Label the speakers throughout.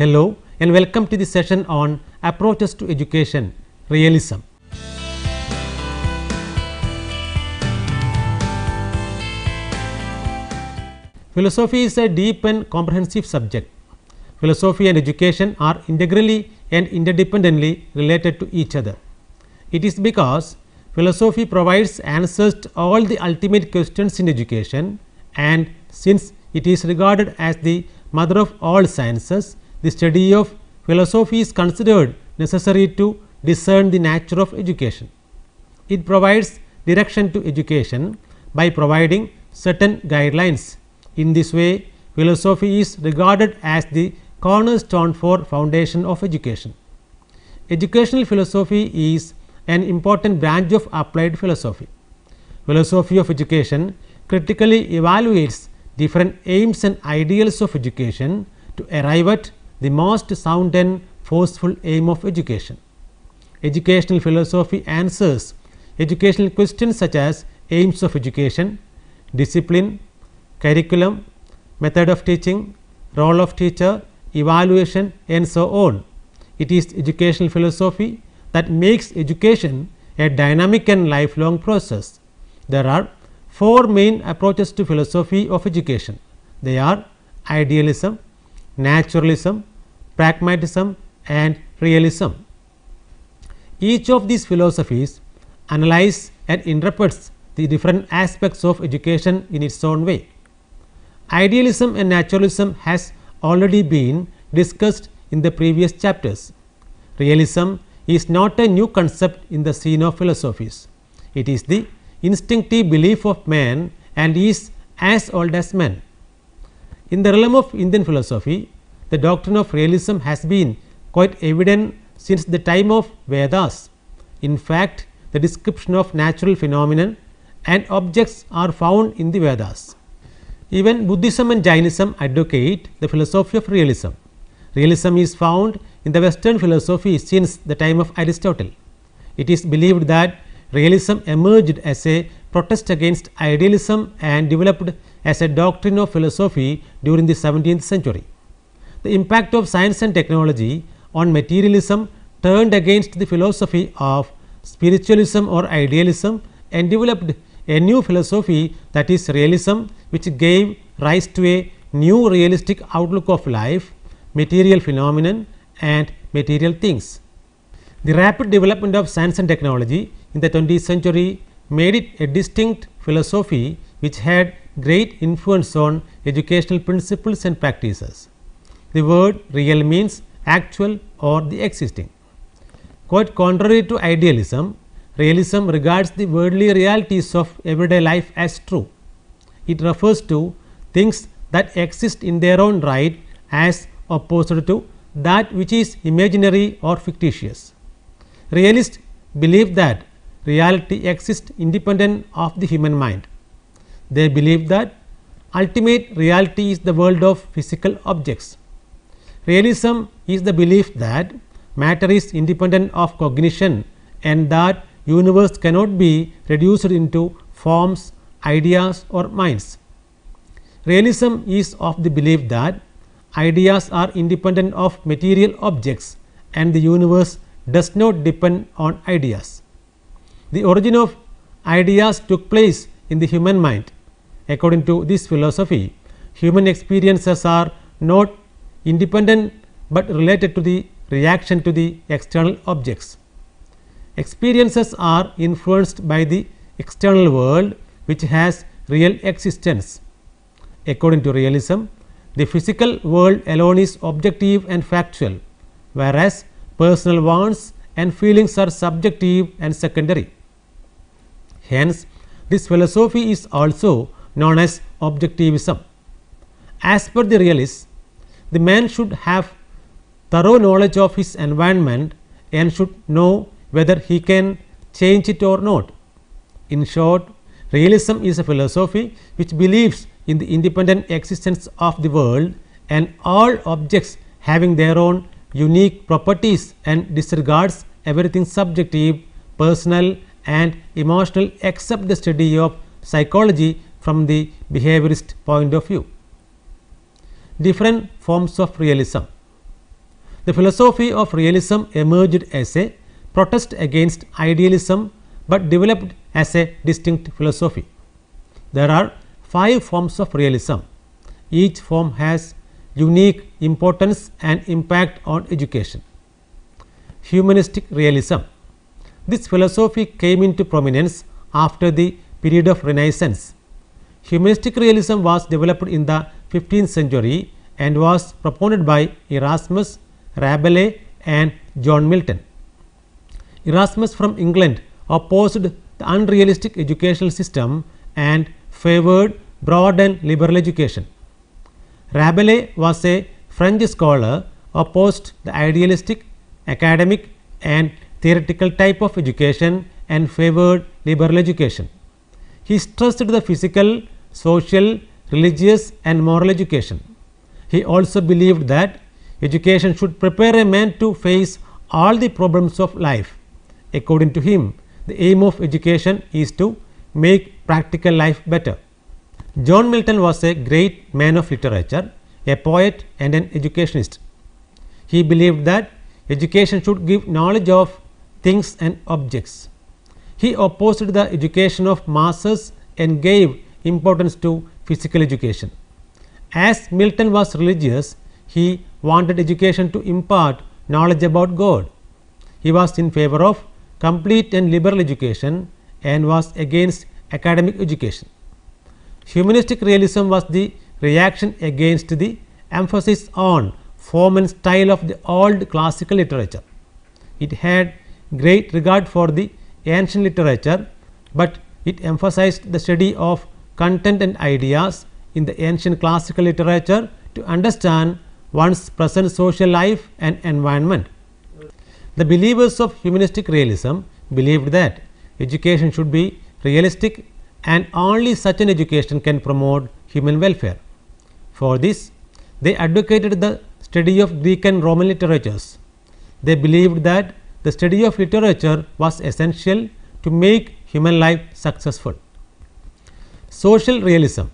Speaker 1: Hello and welcome to the session on approaches to education realism. Philosophy is a deep and comprehensive subject. Philosophy and education are integrally and interdependently related to each other. It is because philosophy provides answers to all the ultimate questions in education and since it is regarded as the mother of all sciences, the study of philosophy is considered necessary to discern the nature of education. It provides direction to education by providing certain guidelines. In this way, philosophy is regarded as the cornerstone for foundation of education. Educational philosophy is an important branch of applied philosophy. Philosophy of education critically evaluates different aims and ideals of education to arrive at the most sound and forceful aim of education. Educational philosophy answers educational questions such as aims of education, discipline, curriculum, method of teaching, role of teacher, evaluation and so on. It is educational philosophy that makes education a dynamic and lifelong process. There are four main approaches to philosophy of education. They are idealism, naturalism, pragmatism and realism. Each of these philosophies analyze and interprets the different aspects of education in its own way. Idealism and naturalism has already been discussed in the previous chapters. Realism is not a new concept in the scene of philosophies. It is the instinctive belief of man and is as old as man. In the realm of Indian philosophy, the doctrine of realism has been quite evident since the time of Vedas. In fact, the description of natural phenomena and objects are found in the Vedas. Even Buddhism and Jainism advocate the philosophy of realism. Realism is found in the western philosophy since the time of Aristotle. It is believed that realism emerged as a protest against idealism and developed as a doctrine of philosophy during the 17th century. The impact of science and technology on materialism turned against the philosophy of spiritualism or idealism and developed a new philosophy that is realism which gave rise to a new realistic outlook of life, material phenomenon and material things. The rapid development of science and technology in the 20th century made it a distinct philosophy which had great influence on educational principles and practices. The word real means actual or the existing. Quite contrary to idealism, realism regards the worldly realities of everyday life as true. It refers to things that exist in their own right as opposed to that which is imaginary or fictitious. Realists believe that reality exists independent of the human mind. They believe that ultimate reality is the world of physical objects. Realism is the belief that matter is independent of cognition and that universe cannot be reduced into forms, ideas or minds. Realism is of the belief that ideas are independent of material objects and the universe does not depend on ideas. The origin of ideas took place in the human mind. According to this philosophy, human experiences are not independent, but related to the reaction to the external objects. Experiences are influenced by the external world which has real existence. According to realism, the physical world alone is objective and factual, whereas personal wants and feelings are subjective and secondary. Hence, this philosophy is also known as objectivism. As per the realists, the man should have thorough knowledge of his environment and should know whether he can change it or not. In short, realism is a philosophy which believes in the independent existence of the world and all objects having their own unique properties and disregards everything subjective, personal and emotional except the study of psychology from the behaviorist point of view. Different forms of realism. The philosophy of realism emerged as a protest against idealism, but developed as a distinct philosophy. There are five forms of realism. Each form has unique importance and impact on education. Humanistic realism. This philosophy came into prominence after the period of renaissance. Humanistic realism was developed in the 15th century and was propounded by Erasmus, Rabelais and John Milton. Erasmus from England opposed the unrealistic educational system and favored broad and liberal education. Rabelais was a French scholar opposed the idealistic, academic and theoretical type of education and favored liberal education. He stressed the physical, social, religious and moral education. He also believed that education should prepare a man to face all the problems of life. According to him, the aim of education is to make practical life better. John Milton was a great man of literature, a poet and an educationist. He believed that education should give knowledge of things and objects. He opposed the education of masses and gave importance to physical education. As Milton was religious, he wanted education to impart knowledge about God. He was in favor of complete and liberal education and was against academic education. Humanistic realism was the reaction against the emphasis on form and style of the old classical literature. It had great regard for the ancient literature, but it emphasized the study of content and ideas in the ancient classical literature to understand one's present social life and environment. The believers of humanistic realism believed that education should be realistic and only such an education can promote human welfare. For this, they advocated the study of Greek and Roman literatures. They believed that the study of literature was essential to make human life successful. Social realism.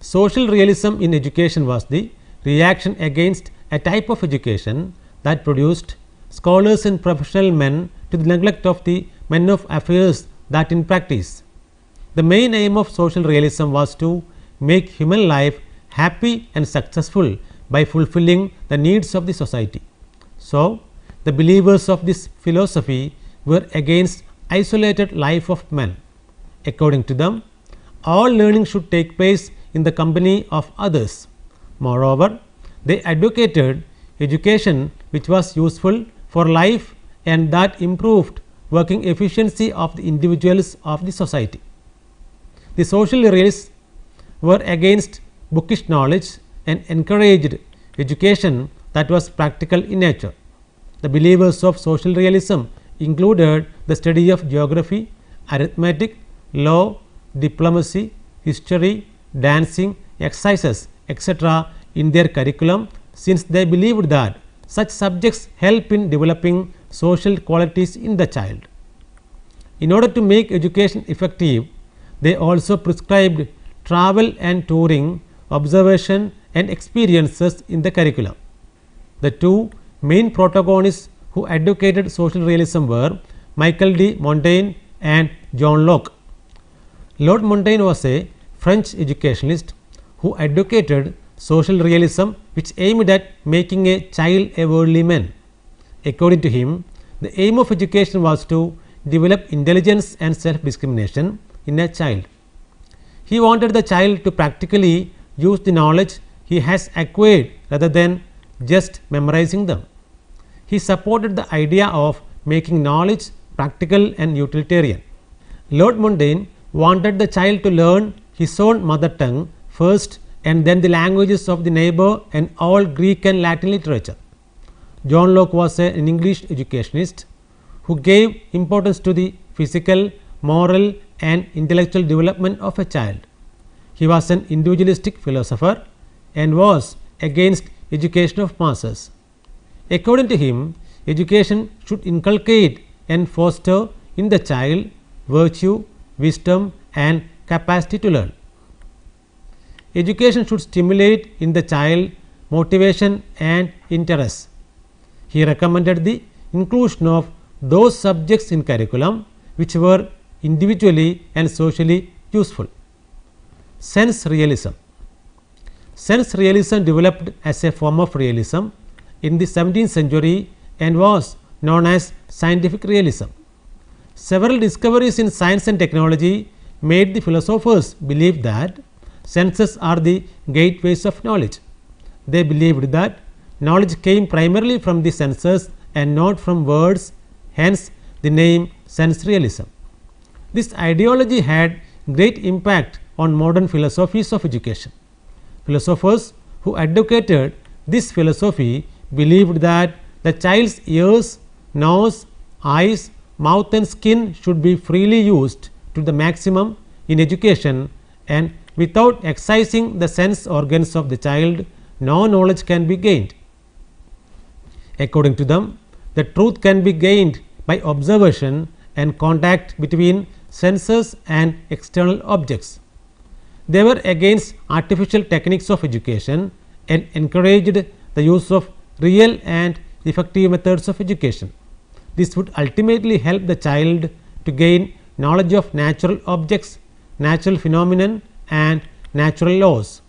Speaker 1: Social realism in education was the reaction against a type of education that produced scholars and professional men to the neglect of the men of affairs that in practice. The main aim of social realism was to make human life happy and successful by fulfilling the needs of the society. So, the believers of this philosophy were against isolated life of men. According to them, all learning should take place in the company of others. Moreover, they advocated education which was useful for life and that improved working efficiency of the individuals of the society. The social realists were against bookish knowledge and encouraged education that was practical in nature. The believers of social realism included the study of geography, arithmetic, law, diplomacy, history, dancing, exercises etc., in their curriculum since they believed that such subjects help in developing social qualities in the child. In order to make education effective, they also prescribed travel and touring, observation and experiences in the curriculum. The two main protagonists who advocated social realism were Michael de Montaigne and John Locke. Lord Montaigne was a French educationalist who advocated social realism which aimed at making a child a worldly man. According to him, the aim of education was to develop intelligence and self discrimination in a child. He wanted the child to practically use the knowledge he has acquired rather than just memorizing them. He supported the idea of making knowledge practical and utilitarian. Lord Montaigne wanted the child to learn his own mother tongue first and then the languages of the neighbor and all Greek and Latin literature. John Locke was a, an English educationist who gave importance to the physical, moral and intellectual development of a child. He was an individualistic philosopher and was against education of masses. According to him, education should inculcate and foster in the child virtue, wisdom and capacity to learn. Education should stimulate in the child motivation and interest. He recommended the inclusion of those subjects in curriculum which were individually and socially useful. Sense realism Sense realism developed as a form of realism in the 17th century and was known as scientific realism. Several discoveries in science and technology made the philosophers believe that senses are the gateways of knowledge. They believed that knowledge came primarily from the senses and not from words, hence the name sense realism. This ideology had great impact on modern philosophies of education. Philosophers who advocated this philosophy believed that the child's ears, nose, eyes, mouth and skin should be freely used to the maximum in education and without excising the sense organs of the child no knowledge can be gained. According to them the truth can be gained by observation and contact between senses and external objects. They were against artificial techniques of education and encouraged the use of real and effective methods of education. This would ultimately help the child to gain knowledge of natural objects, natural phenomenon and natural laws.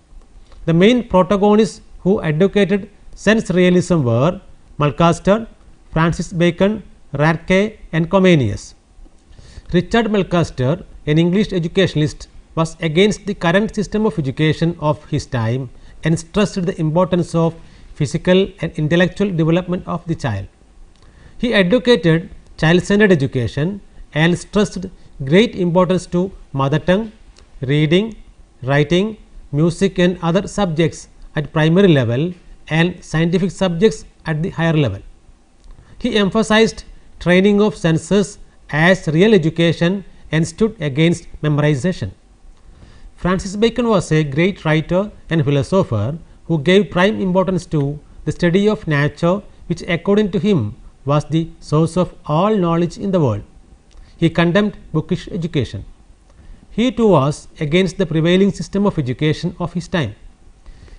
Speaker 1: The main protagonists who advocated sense realism were Mulcaster, Francis Bacon, Ratke and Comenius. Richard Mulcaster, an English educationalist, was against the current system of education of his time and stressed the importance of physical and intellectual development of the child. He advocated child centered education and stressed great importance to mother tongue, reading, writing, music and other subjects at primary level and scientific subjects at the higher level. He emphasized training of senses as real education and stood against memorization. Francis Bacon was a great writer and philosopher who gave prime importance to the study of nature which according to him was the source of all knowledge in the world. He condemned bookish education. He too was against the prevailing system of education of his time.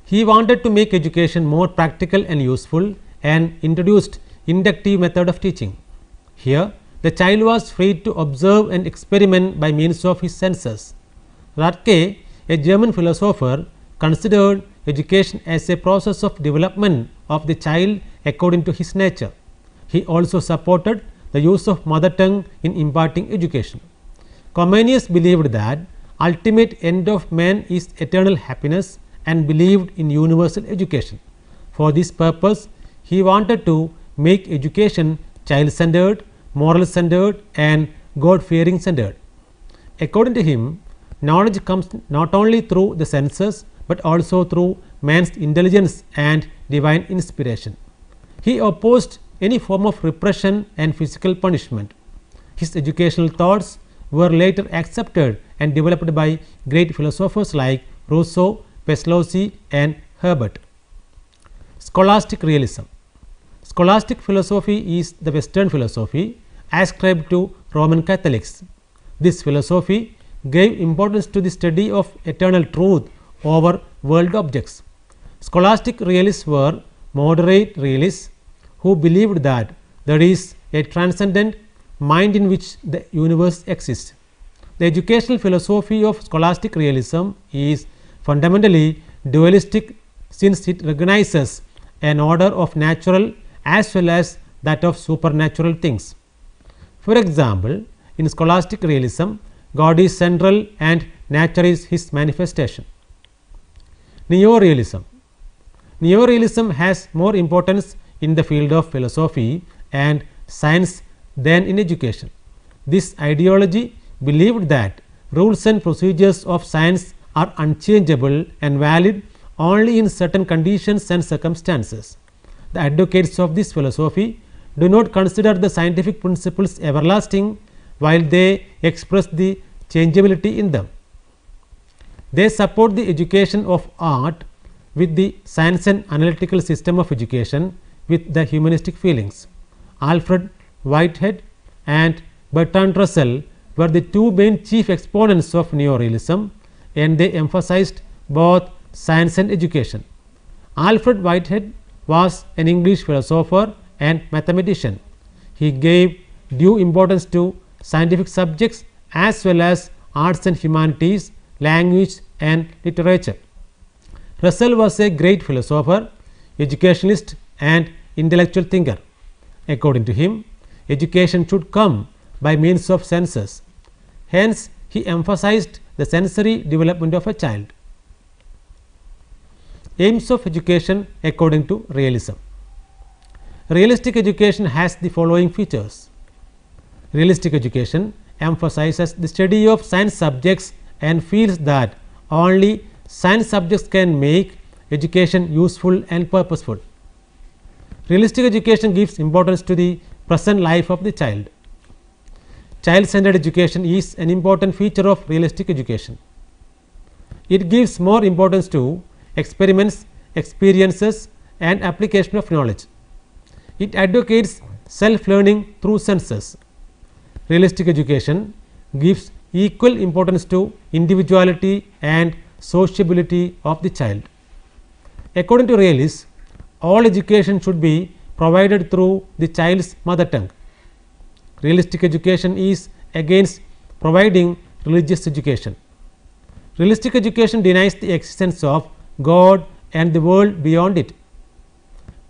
Speaker 1: He wanted to make education more practical and useful and introduced inductive method of teaching. Here the child was free to observe and experiment by means of his senses. Ratke, a German philosopher, considered education as a process of development of the child according to his nature. He also supported the use of mother tongue in imparting education. Comenius believed that ultimate end of man is eternal happiness and believed in universal education. For this purpose, he wanted to make education child centered, moral centered and God fearing centered. According to him, knowledge comes not only through the senses, but also through man's intelligence and divine inspiration. He opposed any form of repression and physical punishment. His educational thoughts were later accepted and developed by great philosophers like Rousseau, Pestalozzi and Herbart. Scholastic realism Scholastic philosophy is the western philosophy ascribed to Roman Catholics. This philosophy gave importance to the study of eternal truth over world objects. Scholastic realists were moderate realists who believed that there is a transcendent mind in which the universe exists. The educational philosophy of scholastic realism is fundamentally dualistic since it recognizes an order of natural as well as that of supernatural things. For example, in scholastic realism God is central and nature is his manifestation. Neo-realism Neo-realism has more importance in the field of philosophy and science than in education. This ideology believed that rules and procedures of science are unchangeable and valid only in certain conditions and circumstances. The advocates of this philosophy do not consider the scientific principles everlasting while they express the changeability in them. They support the education of art with the science and analytical system of education with the humanistic feelings. Alfred Whitehead and Bertrand Russell were the two main chief exponents of neo-realism and they emphasized both science and education. Alfred Whitehead was an English philosopher and mathematician. He gave due importance to scientific subjects as well as arts and humanities, language and literature. Russell was a great philosopher, educationalist and intellectual thinker. According to him, education should come by means of senses. Hence, he emphasized the sensory development of a child. Aims of education according to realism. Realistic education has the following features. Realistic education emphasizes the study of science subjects and feels that only science subjects can make education useful and purposeful. Realistic education gives importance to the present life of the child. Child centered education is an important feature of realistic education. It gives more importance to experiments, experiences and application of knowledge. It advocates self learning through senses. Realistic education gives equal importance to individuality and sociability of the child. According to realists, all education should be provided through the child's mother tongue. Realistic education is against providing religious education. Realistic education denies the existence of God and the world beyond it.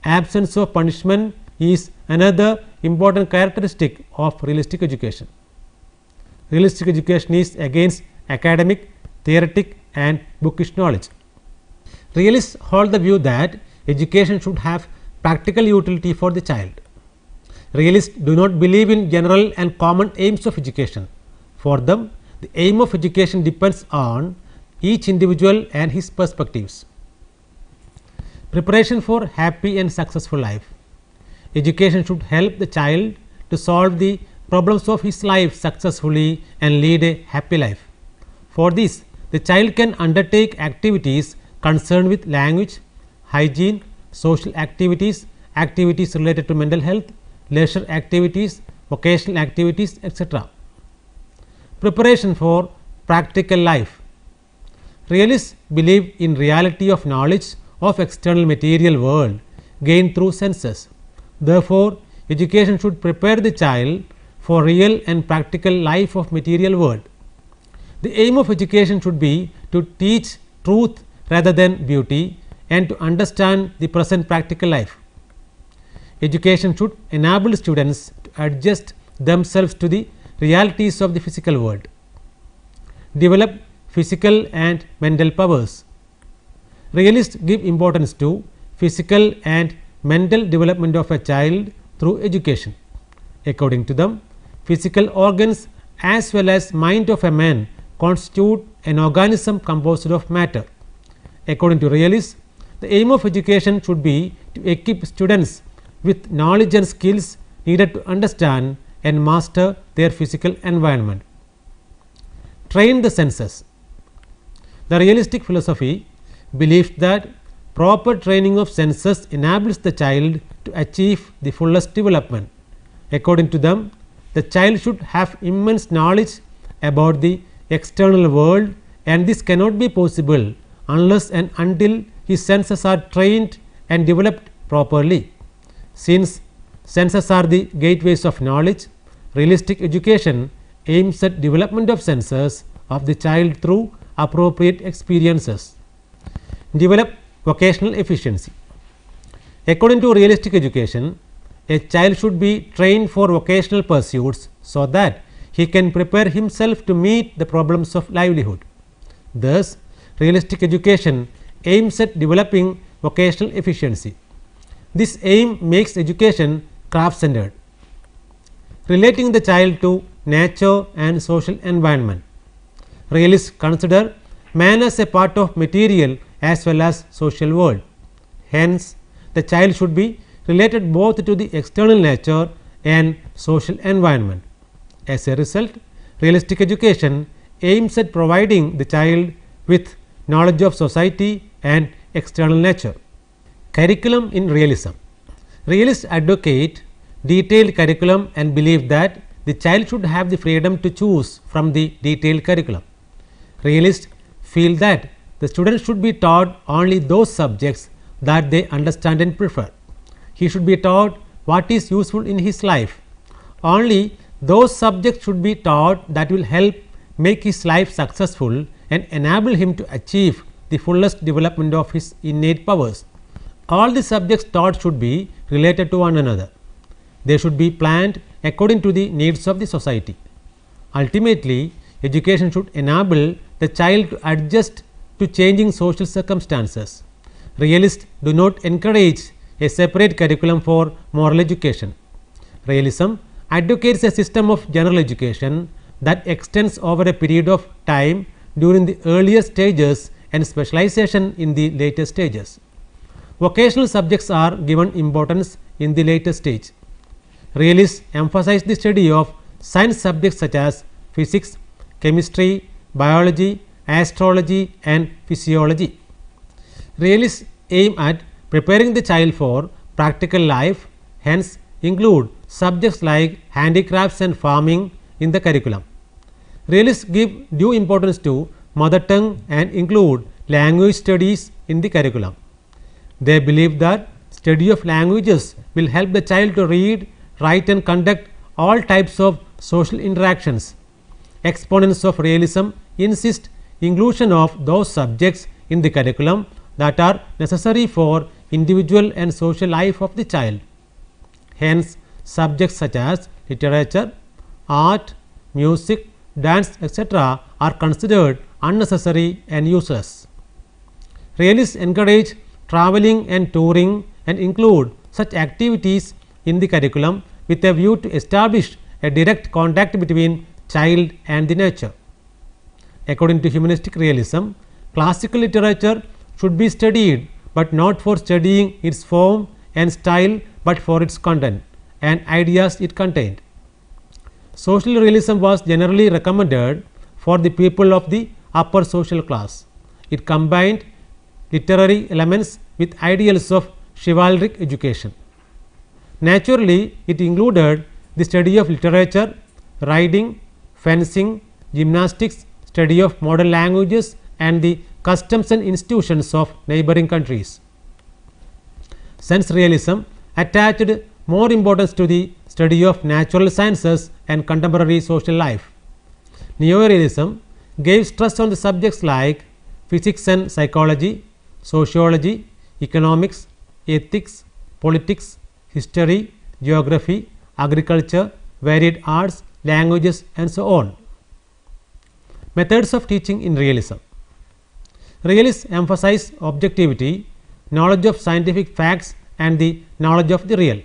Speaker 1: Absence of punishment is another important characteristic of realistic education. Realistic education is against academic, theoretic and bookish knowledge. Realists hold the view that education should have practical utility for the child. Realists do not believe in general and common aims of education. For them, the aim of education depends on each individual and his perspectives. Preparation for happy and successful life. Education should help the child to solve the problems of his life successfully and lead a happy life. For this, the child can undertake activities concerned with language, hygiene, social activities, activities related to mental health, leisure activities, vocational activities, etc. Preparation for practical life. Realists believe in reality of knowledge of external material world gained through senses. Therefore, education should prepare the child for real and practical life of material world. The aim of education should be to teach truth rather than beauty and to understand the present practical life. Education should enable students to adjust themselves to the realities of the physical world, develop physical and mental powers. Realists give importance to physical and mental development of a child through education. According to them, physical organs as well as mind of a man constitute an organism composed of matter. According to realists, the aim of education should be to equip students with knowledge and skills needed to understand and master their physical environment. Train the senses. The realistic philosophy believes that proper training of senses enables the child to achieve the fullest development. According to them, the child should have immense knowledge about the external world and this cannot be possible unless and until his senses are trained and developed properly. Since senses are the gateways of knowledge, realistic education aims at development of senses of the child through appropriate experiences. Develop vocational efficiency. According to realistic education, a child should be trained for vocational pursuits, so that he can prepare himself to meet the problems of livelihood. Thus, realistic education aims at developing vocational efficiency. This aim makes education craft centered. Relating the child to nature and social environment. Realists consider man as a part of material as well as social world. Hence, the child should be related both to the external nature and social environment. As a result, realistic education aims at providing the child with knowledge of society and external nature. Curriculum in realism. Realists advocate detailed curriculum and believe that the child should have the freedom to choose from the detailed curriculum. Realists feel that the student should be taught only those subjects that they understand and prefer. He should be taught what is useful in his life. Only those subjects should be taught that will help make his life successful and enable him to achieve the fullest development of his innate powers. All the subjects taught should be related to one another. They should be planned according to the needs of the society. Ultimately, education should enable the child to adjust to changing social circumstances. Realists do not encourage a separate curriculum for moral education. Realism advocates a system of general education that extends over a period of time during the earlier stages and specialization in the later stages. Vocational subjects are given importance in the later stage. Realists emphasize the study of science subjects such as physics, chemistry, biology, astrology and physiology. Realists aim at preparing the child for practical life hence include subjects like handicrafts and farming in the curriculum. Realists give due importance to mother tongue and include language studies in the curriculum. They believe that study of languages will help the child to read, write and conduct all types of social interactions. Exponents of realism insist inclusion of those subjects in the curriculum that are necessary for individual and social life of the child. Hence, subjects such as literature, art, music, dance etc., are considered unnecessary and useless. Realists encourage travelling and touring and include such activities in the curriculum with a view to establish a direct contact between child and the nature. According to humanistic realism, classical literature should be studied, but not for studying its form and style, but for its content and ideas it contained. Social realism was generally recommended for the people of the upper social class. It combined literary elements with ideals of chivalric education. Naturally, it included the study of literature, riding, fencing, gymnastics, study of modern languages and the customs and institutions of neighboring countries. Sense realism attached more importance to the study of natural sciences and contemporary social life. Neo-realism gave stress on the subjects like physics and psychology, sociology, economics, ethics, politics, history, geography, agriculture, varied arts, languages and so on. Methods of teaching in realism. Realists emphasize objectivity, knowledge of scientific facts and the knowledge of the real.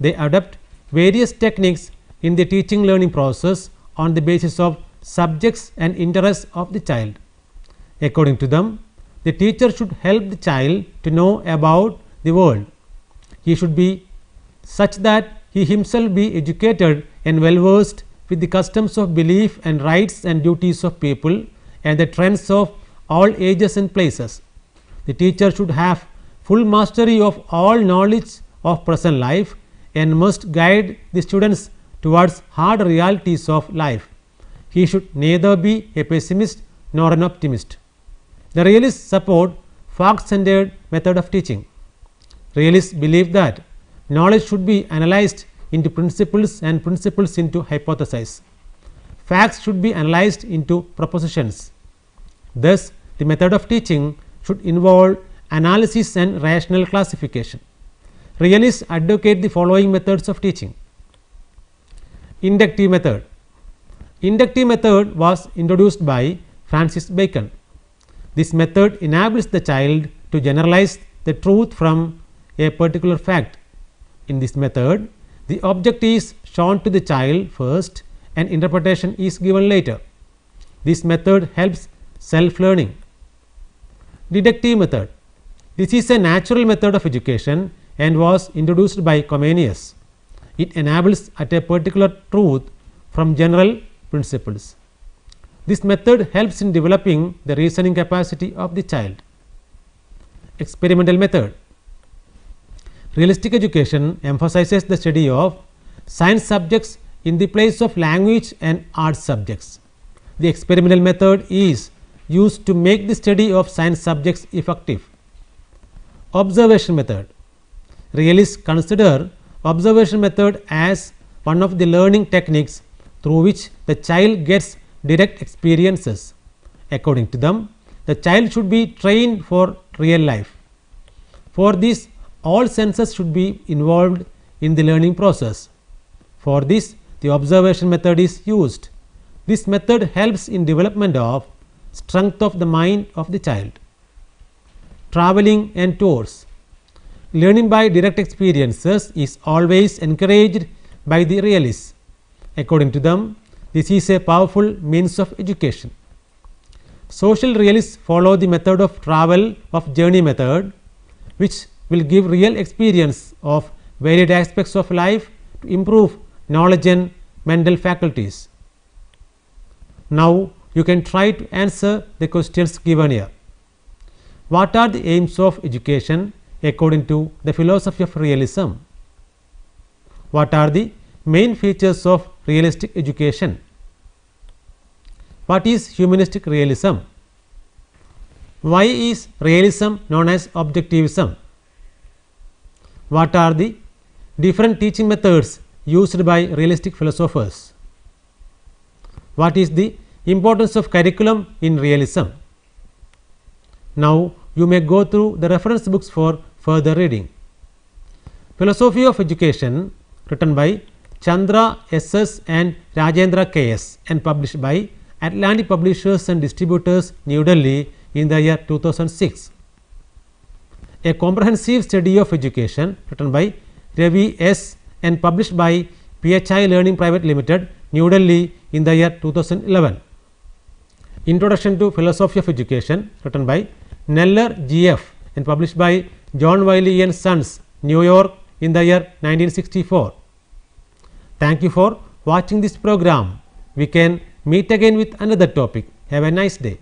Speaker 1: They adopt various techniques in the teaching learning process on the basis of subjects and interests of the child. According to them, the teacher should help the child to know about the world. He should be such that he himself be educated and well versed with the customs of belief and rights and duties of people and the trends of all ages and places. The teacher should have full mastery of all knowledge of present life and must guide the students towards hard realities of life. He should neither be a pessimist nor an optimist. The realists support fact centered method of teaching. Realists believe that knowledge should be analyzed into principles and principles into hypotheses. Facts should be analyzed into propositions. Thus, the method of teaching should involve analysis and rational classification. Realists advocate the following methods of teaching. Inductive method. Inductive method was introduced by Francis Bacon. This method enables the child to generalize the truth from a particular fact. In this method, the object is shown to the child first and interpretation is given later. This method helps self learning. Deductive method. This is a natural method of education and was introduced by Comenius. It enables at a particular truth from general principles. This method helps in developing the reasoning capacity of the child. Experimental method. Realistic education emphasizes the study of science subjects in the place of language and art subjects. The experimental method is used to make the study of science subjects effective. Observation method. Realists consider observation method as one of the learning techniques through which the child gets direct experiences. According to them, the child should be trained for real life. For this, all senses should be involved in the learning process. For this, the observation method is used. This method helps in development of strength of the mind of the child. Traveling and tours. Learning by direct experiences is always encouraged by the realists. According to them, this is a powerful means of education. Social realists follow the method of travel of journey method which will give real experience of varied aspects of life to improve knowledge and mental faculties. Now, you can try to answer the questions given here. What are the aims of education according to the philosophy of realism? What are the main features of realistic education? What is humanistic realism? Why is realism known as objectivism? What are the different teaching methods used by realistic philosophers? What is the importance of curriculum in realism? Now, you may go through the reference books for further reading. Philosophy of Education written by Chandra S. S. and Rajendra K. S. and published by Atlantic Publishers and Distributors, New Delhi in the year 2006. A comprehensive study of education written by Ravi S. and published by PHI Learning Private Limited, New Delhi in the year 2011. Introduction to Philosophy of Education written by Kneller G.F. and published by John Wiley and Sons, New York in the year 1964. Thank you for watching this program. We can meet again with another topic. Have a nice day.